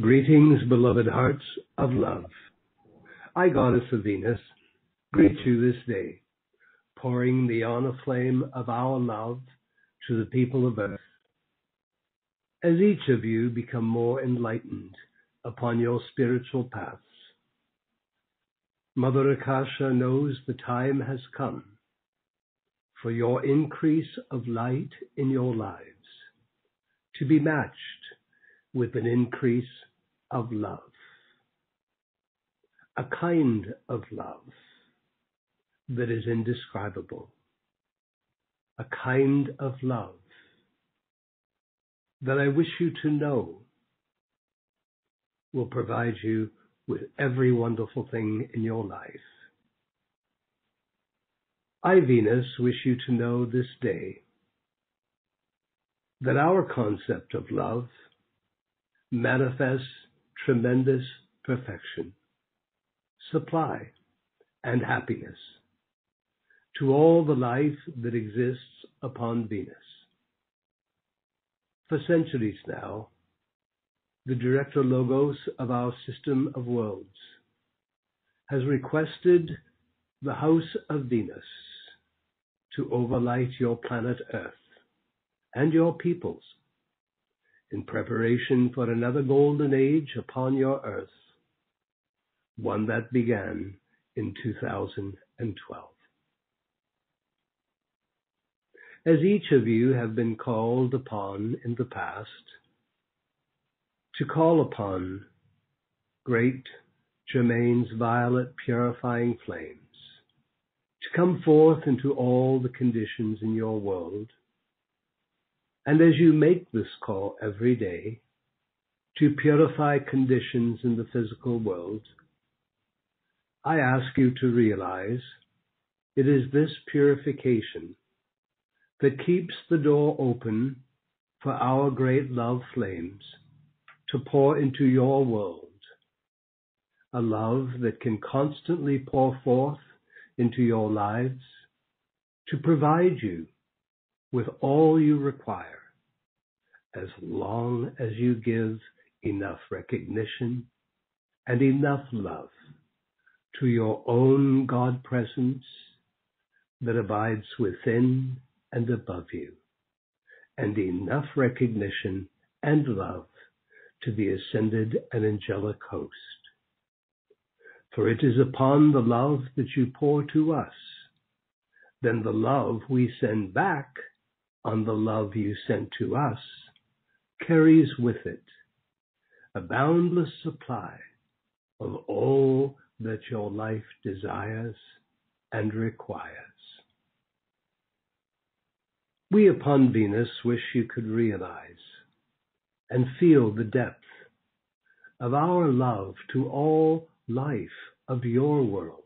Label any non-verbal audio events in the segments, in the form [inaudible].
Greetings, beloved hearts of love. I, Goddess of Venus, greet you this day, pouring the honor flame of our love to the people of earth. As each of you become more enlightened upon your spiritual paths, Mother Akasha knows the time has come for your increase of light in your lives to be matched with an increase of love, a kind of love that is indescribable, a kind of love that I wish you to know will provide you with every wonderful thing in your life. I, Venus, wish you to know this day that our concept of love manifests tremendous perfection, supply, and happiness to all the life that exists upon Venus. For centuries now, the Director Logos of our system of worlds has requested the House of Venus to overlight your planet Earth and your peoples in preparation for another golden age upon your earth, one that began in 2012. As each of you have been called upon in the past to call upon great Germain's violet purifying flames to come forth into all the conditions in your world and as you make this call every day to purify conditions in the physical world, I ask you to realize it is this purification that keeps the door open for our great love flames to pour into your world. A love that can constantly pour forth into your lives to provide you with all you require as long as you give enough recognition and enough love to your own God presence that abides within and above you, and enough recognition and love to the ascended and angelic host. For it is upon the love that you pour to us, then the love we send back on the love you sent to us carries with it a boundless supply of all that your life desires and requires. We upon Venus wish you could realize and feel the depth of our love to all life of your world.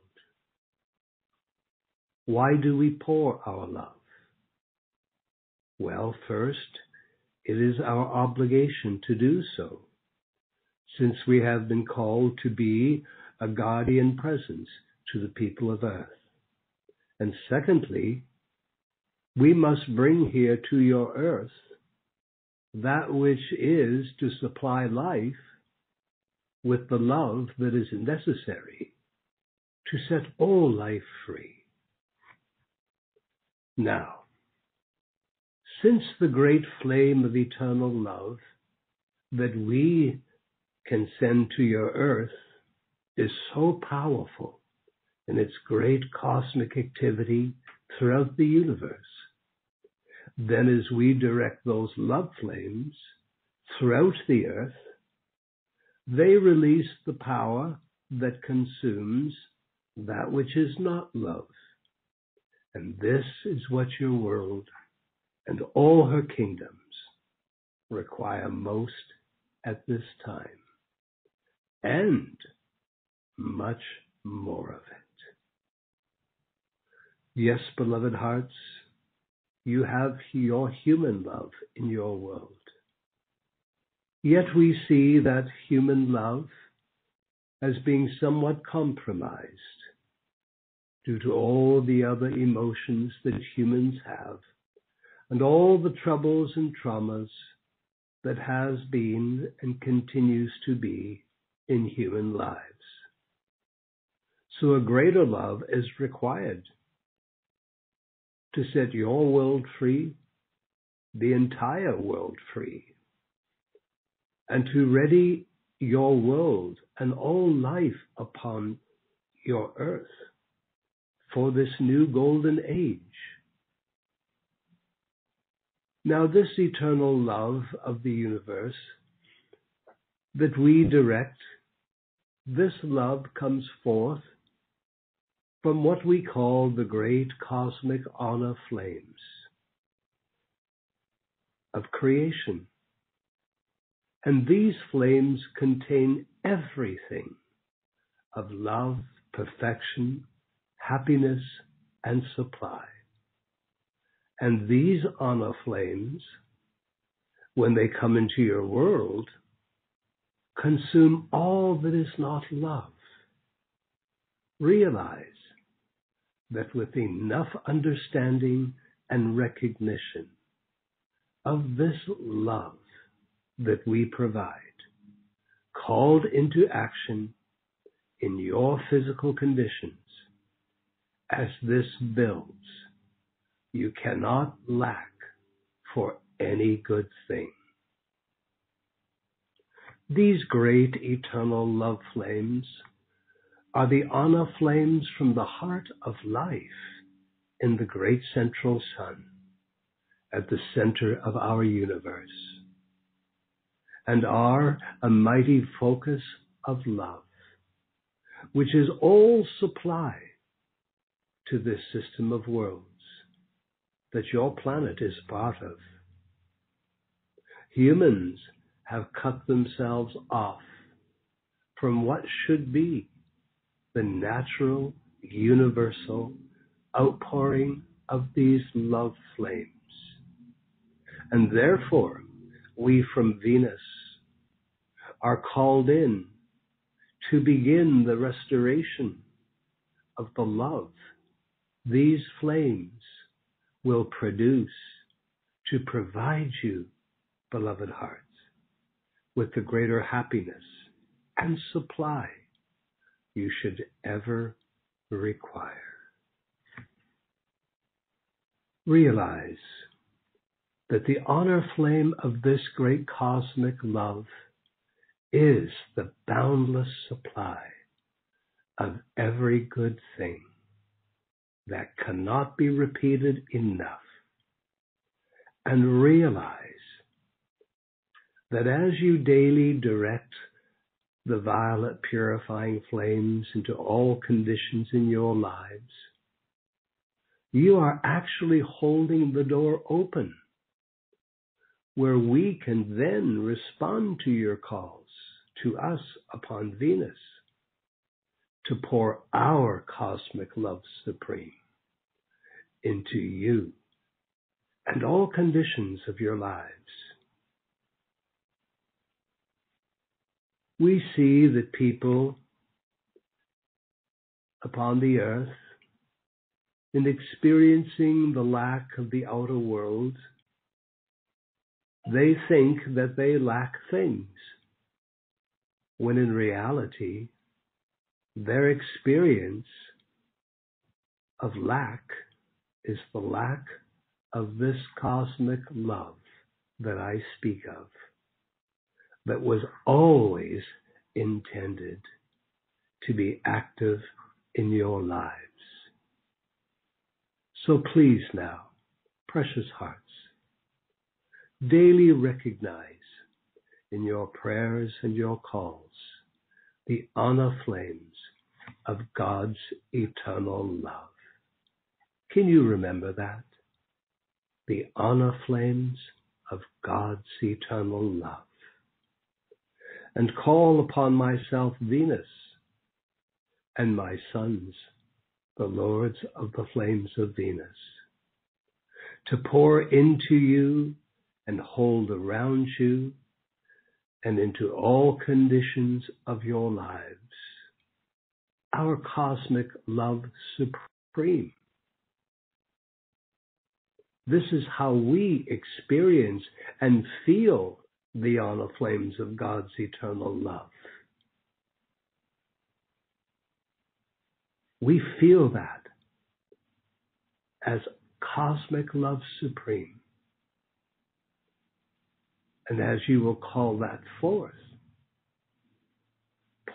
Why do we pour our love? Well, first, it is our obligation to do so, since we have been called to be a guardian presence to the people of earth. And secondly, we must bring here to your earth that which is to supply life with the love that is necessary to set all life free. Now, since the great flame of eternal love that we can send to your earth is so powerful in its great cosmic activity throughout the universe, then as we direct those love flames throughout the earth, they release the power that consumes that which is not love. And this is what your world and all her kingdoms require most at this time, and much more of it. Yes, beloved hearts, you have your human love in your world. Yet we see that human love as being somewhat compromised due to all the other emotions that humans have and all the troubles and traumas that has been and continues to be in human lives. So a greater love is required to set your world free, the entire world free, and to ready your world and all life upon your earth for this new golden age. Now, this eternal love of the universe that we direct, this love comes forth from what we call the great cosmic honor flames of creation. And these flames contain everything of love, perfection, happiness, and supply. And these honor flames, when they come into your world, consume all that is not love. Realize that with enough understanding and recognition of this love that we provide, called into action in your physical conditions, as this builds, you cannot lack for any good thing. These great eternal love flames are the honor flames from the heart of life in the great central sun at the center of our universe and are a mighty focus of love, which is all supply to this system of worlds that your planet is part of. Humans have cut themselves off from what should be the natural, universal outpouring of these love flames. And therefore, we from Venus are called in to begin the restoration of the love these flames will produce to provide you, beloved hearts, with the greater happiness and supply you should ever require. Realize that the honor flame of this great cosmic love is the boundless supply of every good thing that cannot be repeated enough. And realize that as you daily direct the violet purifying flames into all conditions in your lives, you are actually holding the door open where we can then respond to your calls to us upon Venus to pour our cosmic love supreme into you and all conditions of your lives. We see that people upon the earth, in experiencing the lack of the outer world, they think that they lack things, when in reality, their experience of lack is the lack of this cosmic love that I speak of, that was always intended to be active in your lives. So please now, precious hearts, daily recognize in your prayers and your calls the honor flames of God's eternal love. Can you remember that? The honor flames of God's eternal love. And call upon myself Venus and my sons, the lords of the flames of Venus, to pour into you and hold around you and into all conditions of your lives our cosmic love supreme. This is how we experience and feel the honor flames of God's eternal love. We feel that as cosmic love supreme. And as you will call that forth,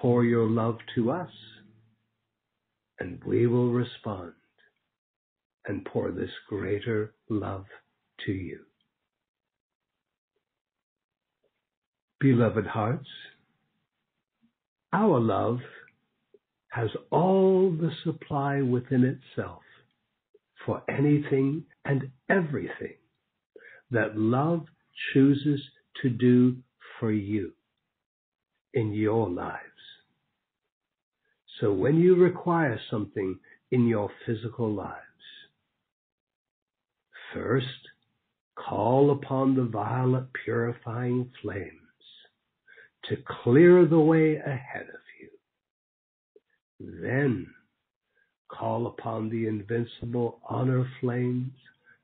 pour your love to us, and we will respond and pour this greater love to you. Beloved hearts, our love has all the supply within itself for anything and everything that love chooses to do for you in your lives. So when you require something in your physical lives, first call upon the violet purifying flames to clear the way ahead of you. Then call upon the invincible honor flames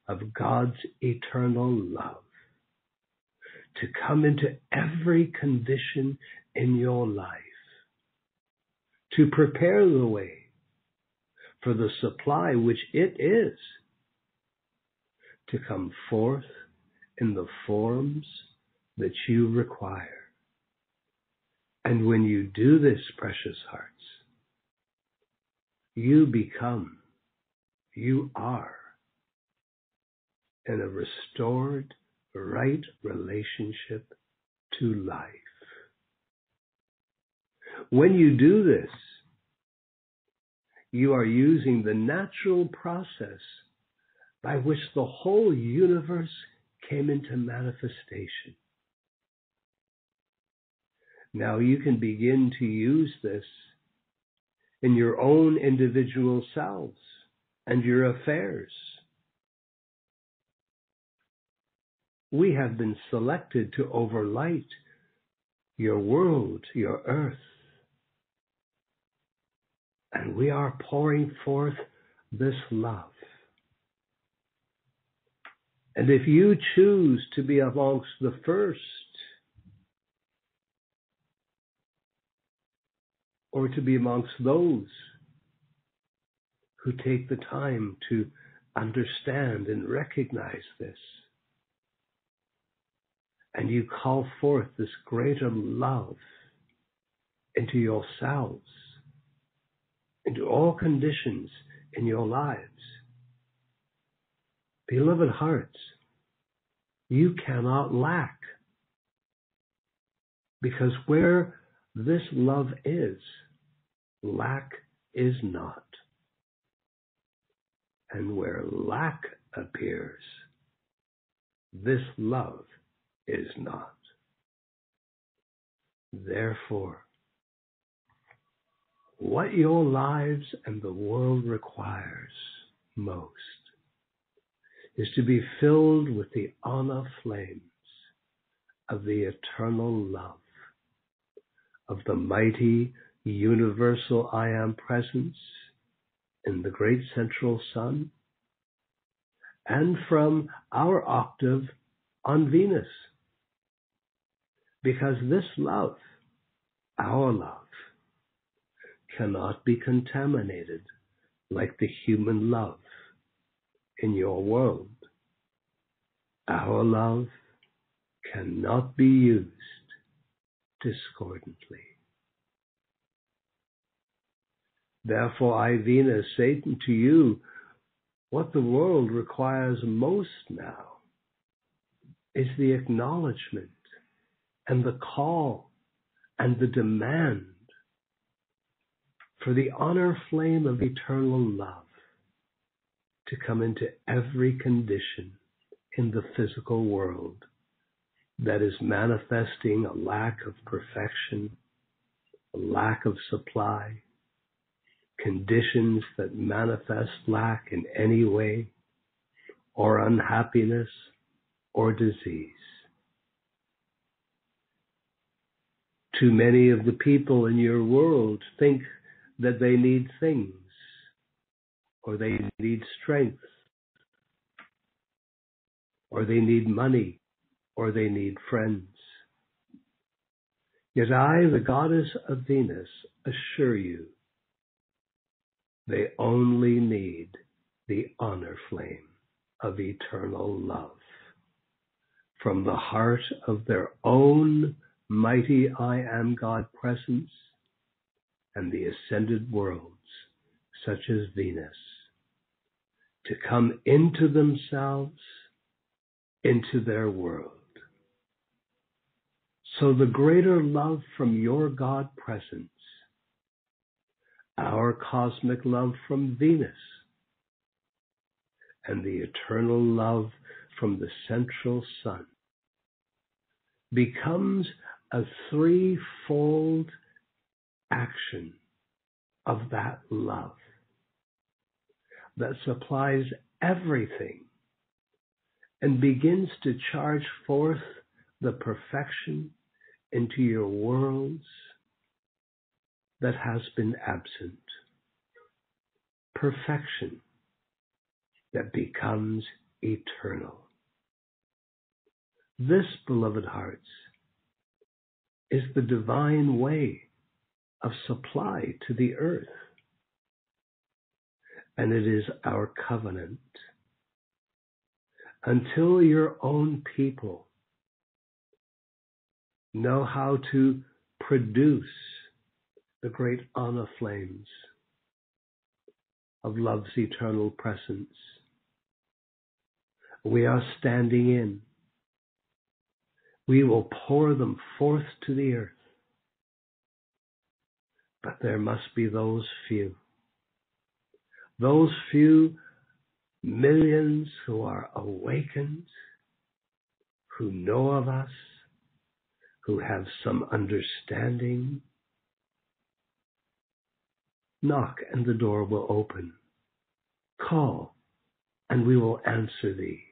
of God's eternal love to come into every condition in your life, to prepare the way for the supply which it is to come forth in the forms that you require. And when you do this, precious hearts, you become, you are in a restored, right relationship to life. When you do this, you are using the natural process by which the whole universe came into manifestation. Now you can begin to use this in your own individual selves and your affairs. We have been selected to overlight your world, your earth. And we are pouring forth this love. And if you choose to be amongst the first, or to be amongst those who take the time to understand and recognize this, and you call forth this greater love into yourselves, into all conditions in your lives. Beloved hearts, you cannot lack. Because where this love is, lack is not. And where lack appears, this love is not. Therefore, what your lives and the world requires most is to be filled with the honor flames of the eternal love of the mighty universal I am presence in the great central sun and from our octave on Venus. Because this love, our love, cannot be contaminated like the human love in your world. Our love cannot be used discordantly. Therefore, I, Venus, say to you, what the world requires most now is the acknowledgement and the call and the demand for the honor flame of eternal love to come into every condition in the physical world that is manifesting a lack of perfection, a lack of supply, conditions that manifest lack in any way, or unhappiness, or disease. Too many of the people in your world think that they need things, or they need strength, or they need money, or they need friends. Yet I, the goddess of Venus, assure you, they only need the honor flame of eternal love from the heart of their own mighty I am God presence and the ascended worlds, such as Venus, to come into themselves, into their world. So the greater love from your God presence, our cosmic love from Venus, and the eternal love from the central sun becomes a threefold action of that love that supplies everything and begins to charge forth the perfection into your worlds that has been absent. Perfection that becomes eternal. This, beloved hearts, is the divine way of supply to the earth. And it is our covenant. Until your own people know how to produce the great honor flames of love's eternal presence, we are standing in. We will pour them forth to the earth. But there must be those few, those few millions who are awakened, who know of us, who have some understanding. Knock and the door will open. Call and we will answer thee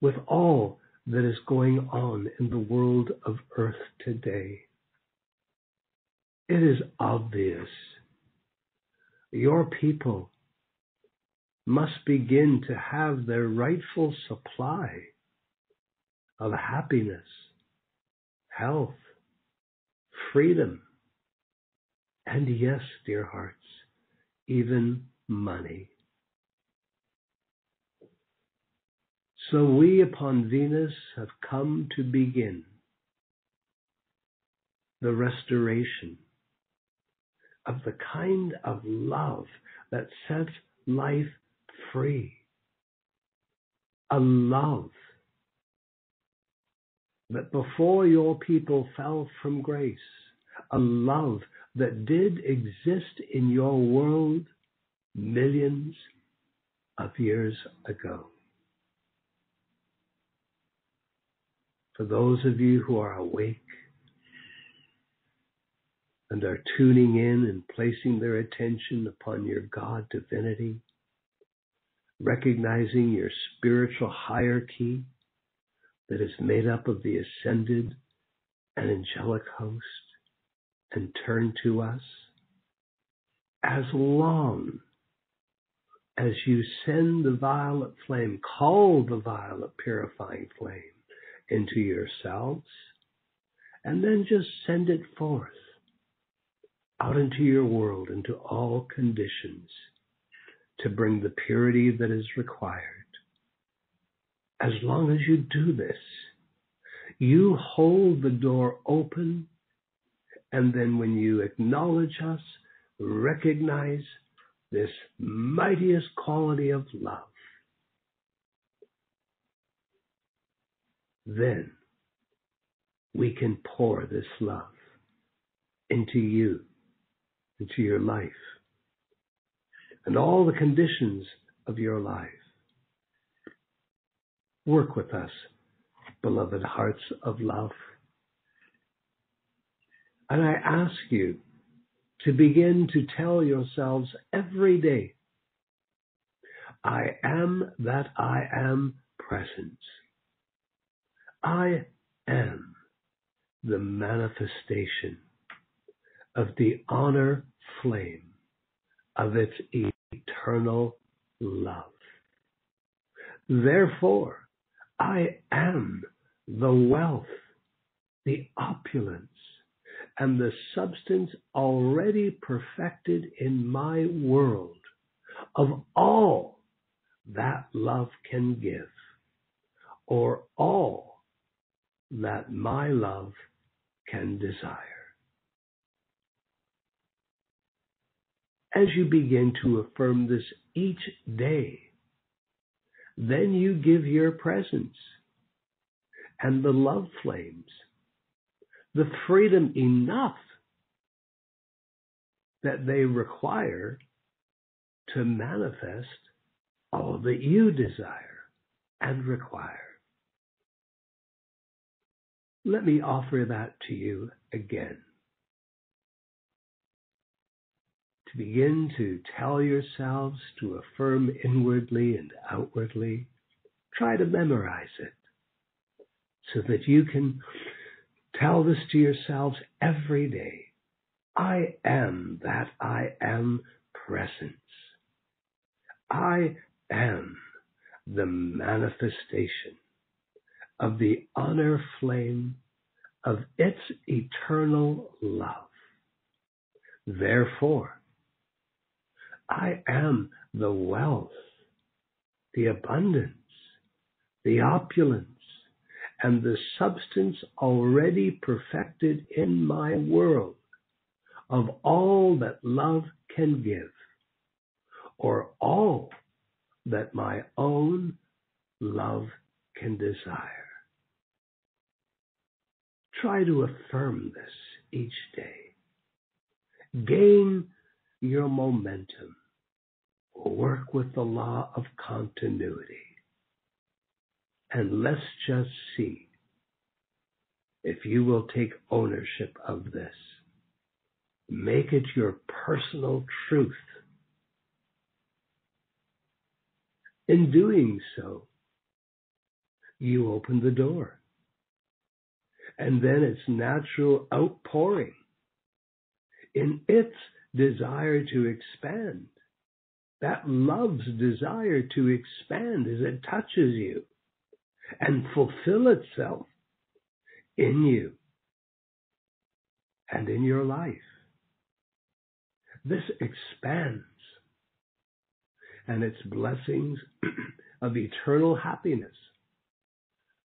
with all that is going on in the world of earth today. It is obvious your people must begin to have their rightful supply of happiness, health, freedom, and yes, dear hearts, even money. So we upon Venus have come to begin the restoration of the kind of love that sets life free. A love that before your people fell from grace, a love that did exist in your world millions of years ago. for those of you who are awake and are tuning in and placing their attention upon your God divinity, recognizing your spiritual hierarchy that is made up of the ascended and angelic host, and turn to us, as long as you send the violet flame, call the violet purifying flame into yourselves, and then just send it forth out into your world, into all conditions, to bring the purity that is required. As long as you do this, you hold the door open, and then when you acknowledge us, recognize this mightiest quality of love then we can pour this love into you, into your life, and all the conditions of your life. Work with us, beloved hearts of love. And I ask you to begin to tell yourselves every day, I am that I am presence. I am the manifestation of the honor flame of its eternal love. Therefore, I am the wealth the opulence, and the substance already perfected in my world of all that love can give, or all that my love can desire. As you begin to affirm this each day, then you give your presence and the love flames the freedom enough that they require to manifest all that you desire and require. Let me offer that to you again. To begin to tell yourselves to affirm inwardly and outwardly, try to memorize it so that you can tell this to yourselves every day. I am that I am presence. I am the manifestation of the honor flame of its eternal love. Therefore, I am the wealth, the abundance, the opulence, and the substance already perfected in my world of all that love can give, or all that my own love can desire. Try to affirm this each day. Gain your momentum. Work with the law of continuity. And let's just see if you will take ownership of this. Make it your personal truth. In doing so, you open the door. And then its natural outpouring in its desire to expand. That love's desire to expand as it touches you and fulfill itself in you and in your life. This expands and its blessings [clears throat] of eternal happiness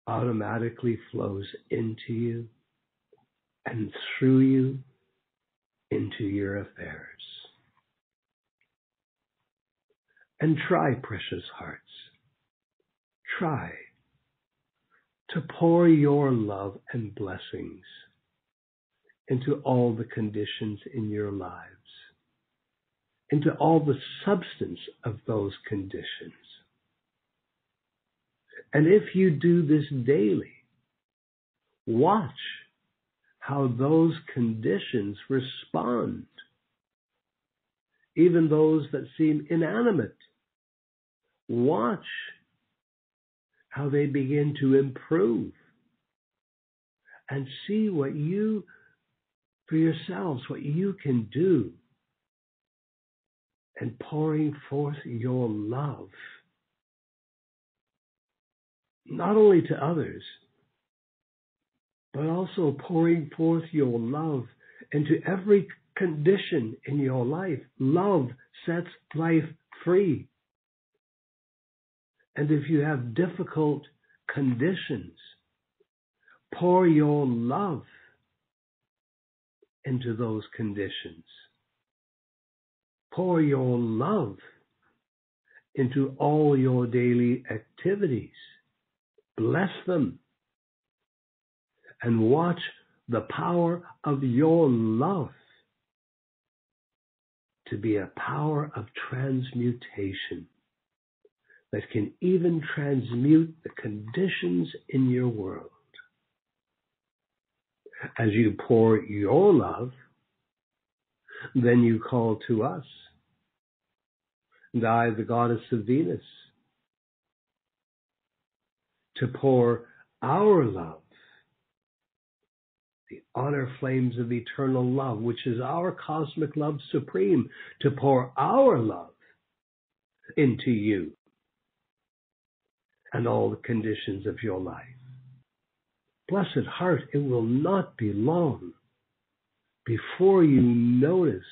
automatically flows into you and through you into your affairs. And try, precious hearts, try to pour your love and blessings into all the conditions in your lives, into all the substance of those conditions. And if you do this daily, watch how those conditions respond, even those that seem inanimate. Watch how they begin to improve and see what you, for yourselves, what you can do and pouring forth your love, not only to others, but also pouring forth your love into every condition in your life. Love sets life free. And if you have difficult conditions, pour your love into those conditions. Pour your love into all your daily activities. Bless them and watch the power of your love to be a power of transmutation that can even transmute the conditions in your world. As you pour your love, then you call to us. And I, the goddess of Venus, to pour our love, the honor flames of eternal love, which is our cosmic love supreme, to pour our love into you and all the conditions of your life. Blessed heart, it will not be long before you notice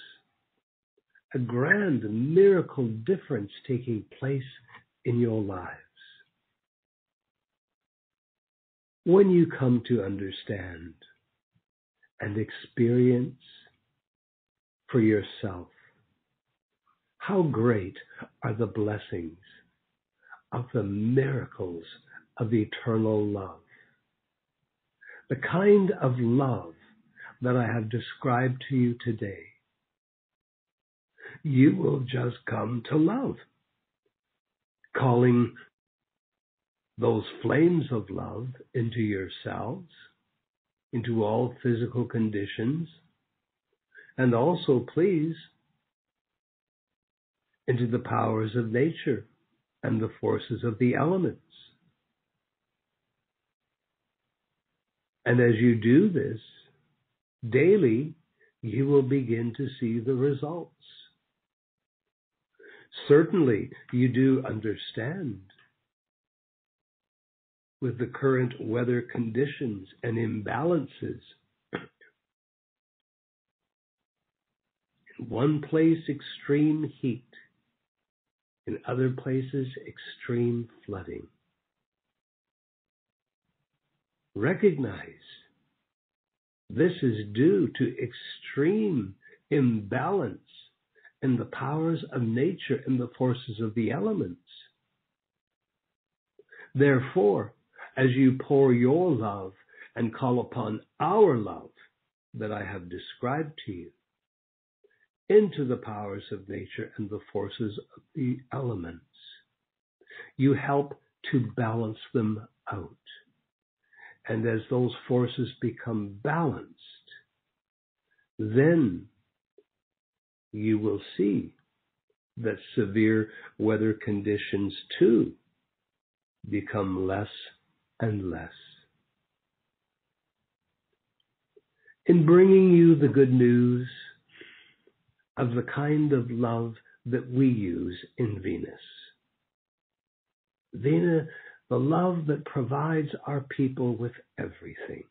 a grand miracle difference taking place in your lives. When you come to understand and experience for yourself how great are the blessings of the miracles of eternal love. The kind of love that I have described to you today, you will just come to love, calling those flames of love into yourselves, into all physical conditions, and also, please, into the powers of nature and the forces of the elements. And as you do this daily, you will begin to see the results. Certainly, you do understand with the current weather conditions and imbalances. In one place, extreme heat. In other places, extreme flooding. Recognize this is due to extreme imbalance in the powers of nature and the forces of the elements. Therefore, as you pour your love and call upon our love that I have described to you into the powers of nature and the forces of the elements, you help to balance them out. And as those forces become balanced, then you will see that severe weather conditions too become less and less. In bringing you the good news of the kind of love that we use in Venus. Venus, the love that provides our people with everything.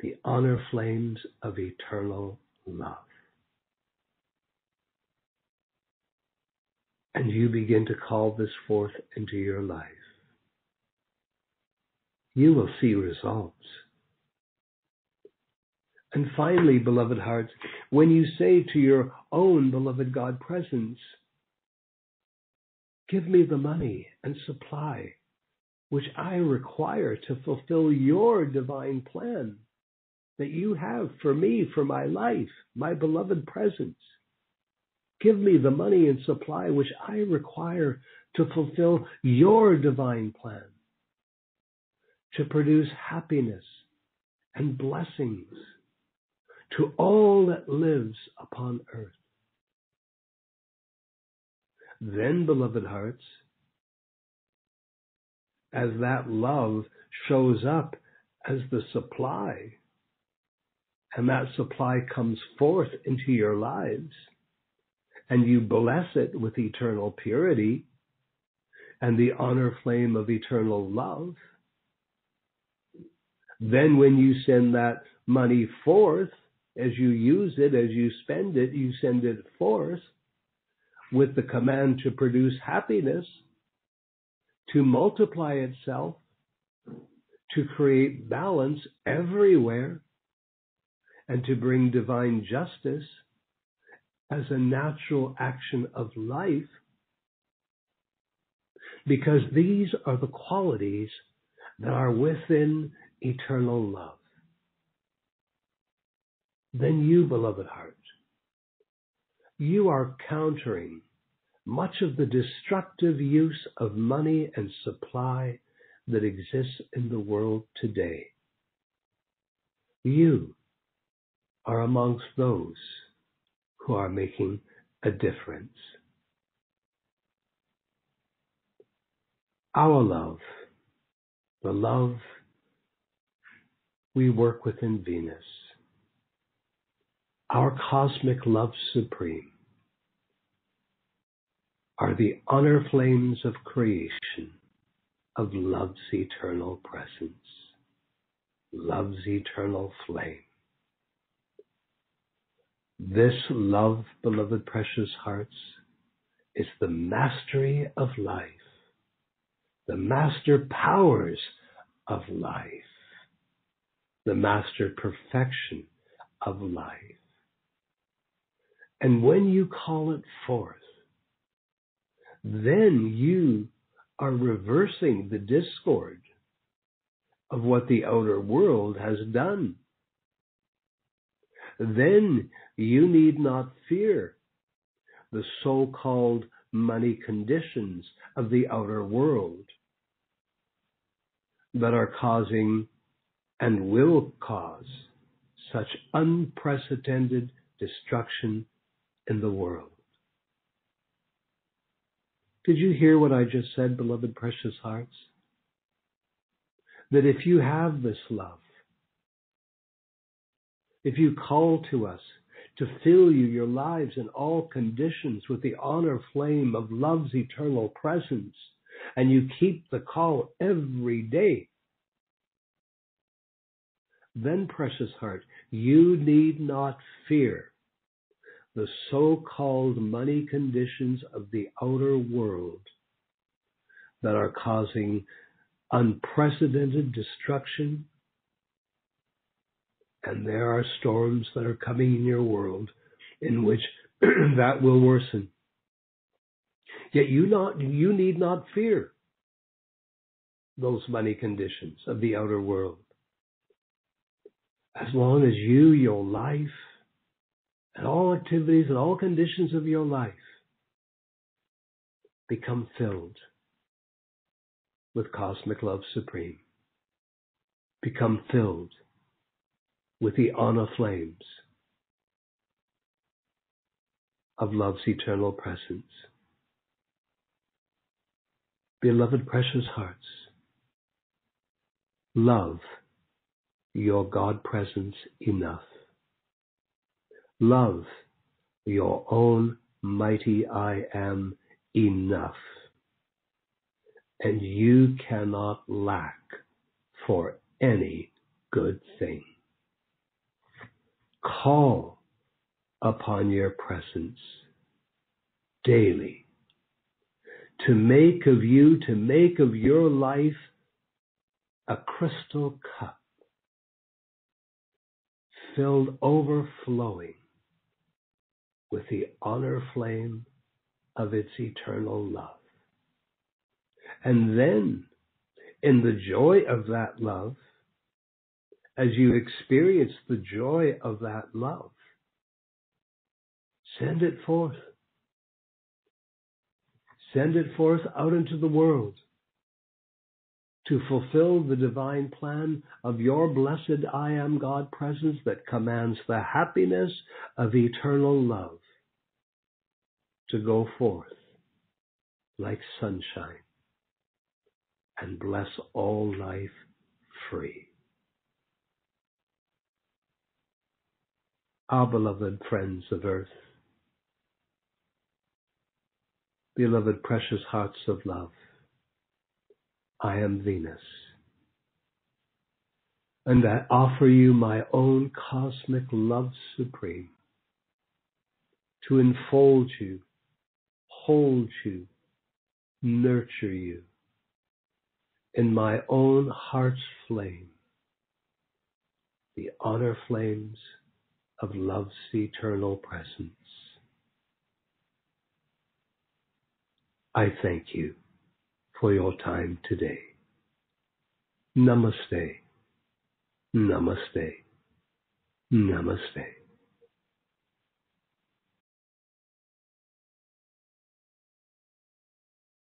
The honor flames of eternal love. And you begin to call this forth into your life you will see results. And finally, beloved hearts, when you say to your own beloved God presence, Give me the money and supply which I require to fulfill your divine plan that you have for me, for my life, my beloved presence. Give me the money and supply which I require to fulfill your divine plan to produce happiness and blessings to all that lives upon earth. Then, beloved hearts, as that love shows up as the supply, and that supply comes forth into your lives, and you bless it with eternal purity and the honor flame of eternal love, then, when you send that money forth, as you use it, as you spend it, you send it forth with the command to produce happiness, to multiply itself, to create balance everywhere, and to bring divine justice as a natural action of life. Because these are the qualities that are within eternal love. Then you, beloved heart, you are countering much of the destructive use of money and supply that exists in the world today. You are amongst those who are making a difference. Our love, the love we work within Venus. Our cosmic love supreme are the honor flames of creation of love's eternal presence, love's eternal flame. This love, beloved precious hearts, is the mastery of life, the master powers of life, the master perfection of life. And when you call it forth, then you are reversing the discord of what the outer world has done. Then you need not fear the so-called money conditions of the outer world that are causing and will cause such unprecedented destruction in the world. Did you hear what I just said, beloved precious hearts? That if you have this love, if you call to us to fill you your lives in all conditions with the honor flame of love's eternal presence, and you keep the call every day, then, precious heart, you need not fear the so-called money conditions of the outer world that are causing unprecedented destruction. And there are storms that are coming in your world in which [clears throat] that will worsen. Yet you not you need not fear those money conditions of the outer world. As long as you, your life, and all activities and all conditions of your life become filled with cosmic love supreme. Become filled with the honor flames of love's eternal presence. Beloved precious hearts, love your God presence enough Love your own mighty I am enough. And you cannot lack for any good thing. Call upon your presence daily to make of you, to make of your life a crystal cup filled overflowing with the honor flame of its eternal love. And then, in the joy of that love, as you experience the joy of that love, send it forth. Send it forth out into the world to fulfill the divine plan of your blessed I am God presence that commands the happiness of eternal love to go forth like sunshine and bless all life free. Our beloved friends of earth, beloved precious hearts of love, I am Venus. And I offer you my own cosmic love supreme to enfold you, hold you, nurture you in my own heart's flame, the honor flames of love's eternal presence. I thank you for your time today. Namaste. Namaste. Namaste.